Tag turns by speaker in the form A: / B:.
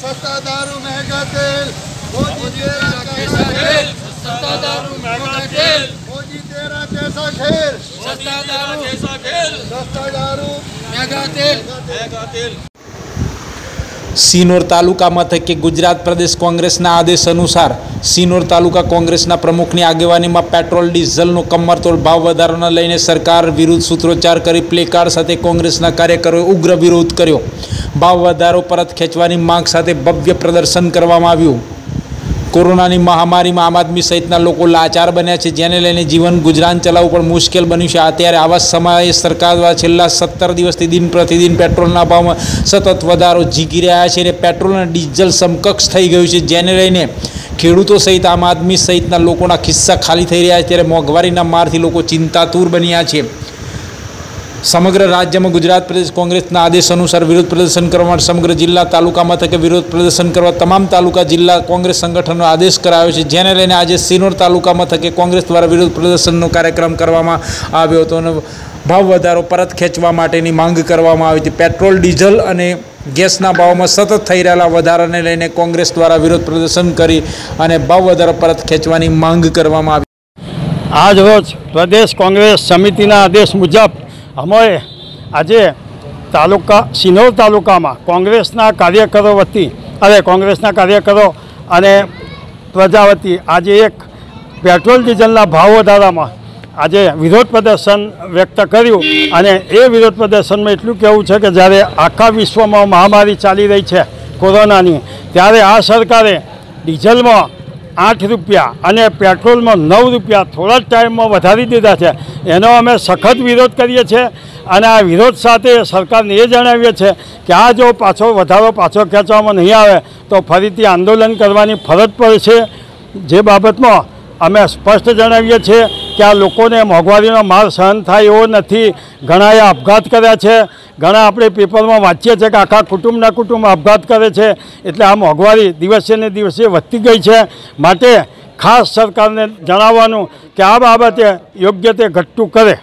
A: सस्ता दारू महँगा तेल मोदी तेरा कैसा खेल
B: सस्ता दारू महँगा तेल
A: मोदी तेरा कैसा खेल
B: सस्ता दारू जैसा खेल
A: सस्ता दारू
B: महँगा तेल महँगा तेल।
C: સિનોર તાલુકા મથકે ગુજરાત પ્રદેશ કોંગ્રેસના આદેશ અનુસાર સિનોર તાલુકા કોંગ્રેસના પ્રમુખની આગેવાનીમાં પેટ્રોલ, ડીઝલનો કમરતોડ ભાવ વધારાને લઈને સરકાર વિરુદ્ધ સૂત્રોચ્ચાર કરી પ્લેકાર્ડ સાથે કોંગ્રેસના કાર્યકરોએ ઉગ્ર વિરોધ કર્યો. ભાવ વધારો પરત ખેંચવાની માંગ સાથે ભવ્ય પ્રદર્શન કરવામાં આવ્યું. કોરોનાની મહામારીમાં આમ આદમી સહિતના લોકો લાચાર બન્યા છે. જેને લઈને જીવન ગુજરાન ચલાવવું પણ મુશ્કેલ બન્યું છે. અત્યારે આવા સમયે સરકાર દ્વારા છેલ્લા સત્તર દિવસથી દિન પ્રતિદિન પેટ્રોલના ભાવમાં સતત વધારો ઝીકી રહ્યા છે અને પેટ્રોલ અને ડીઝલ સમકક્ષ થઈ ગયું છે. જેને લઈને ખેડૂતો સહિત આમ આદમી સહિતના લોકોના ખિસ્સા ખાલી થઈ રહ્યા છે. ત્યારે મોંઘવારીના મારથી લોકો ચિંતાતુર બન્યા છે. સમગ્ર રાજ્યમાં ગુજરાત પ્રદેશ કોંગ્રેસના આદેશ અનુસાર વિરોધ પ્રદર્શન કરવા માટે સમગ્ર જિલ્લા તાલુકા મથકે વિરોધ પ્રદર્શન કરવા તમામ તાલુકા જિલ્લા કોંગ્રેસ સંગઠનનો આદેશ કરાયો છે. જેને લઈને આજે સિનોર તાલુકા મથકે કોંગ્રેસ દ્વારા વિરોધ પ્રદર્શનનો કાર્યક્રમ કરવામાં આવ્યો હતો અને ભાવ વધારો પરત ખેંચવા માટેની માંગ કરવામાં આવી હતી. પેટ્રોલ, ડીઝલ અને ગેસના ભાવમાં સતત થઈ રહેલા વધારાને લઈને કોંગ્રેસ દ્વારા વિરોધ પ્રદર્શન કરી અને ભાવ વધારો પરત ખેંચવાની માંગ કરવામાં આવી.
D: આજરોજ પ્રદેશ કોંગ્રેસ સમિતિના આદેશ મુજબ અમે આજે તાલુકા સિનોર તાલુકામાં કોંગ્રેસના કાર્યકરો વતી, અરે, કોંગ્રેસના કાર્યકરો અને પ્રજા વતી આજે એક પેટ્રોલ ડીઝલના ભાવ વધારામાં આજે વિરોધ પ્રદર્શન વ્યક્ત કર્યું અને એ વિરોધ પ્રદર્શનમાં એટલું કહેવું છે કે જ્યારે આખા વિશ્વમાં મહામારી ચાલી રહી છે કોરોનાની, ત્યારે આ સરકારે ડીઝલમાં આઠ રૂપિયા અને પેટ્રોલમાં નવ રૂપિયા થોડા જ ટાઈમમાં વધારી દીધા છે. એનો અમે સખત વિરોધ કરીએ છીએ અને આ વિરોધ સાથે સરકારને એ જણાવીએ છીએ કે આ જો પાછો વધારો પાછો ખેંચવામાં નહીં આવે તો ફરીથી આંદોલન કરવાની ફરજ પડે છે. જે બાબતમાં અમે સ્પષ્ટ જણાવીએ છીએ કે આ લોકોને મોંઘવારીનો માર સહન થાય એવો નથી. ઘણાએ આપઘાત કર્યા છે. ઘણા આપણે પેપરમાં વાંચીએ છીએ કે આખા કુટુંબના કુટુંબ આપઘાત કરે છે. એટલે આ મોંઘવારી દિવસે ને દિવસે વધતી ગઈ છે. માટે ખાસ સરકારને જણાવવાનું કે આ બાબતે યોગ્ય તે ઘટતું કરે.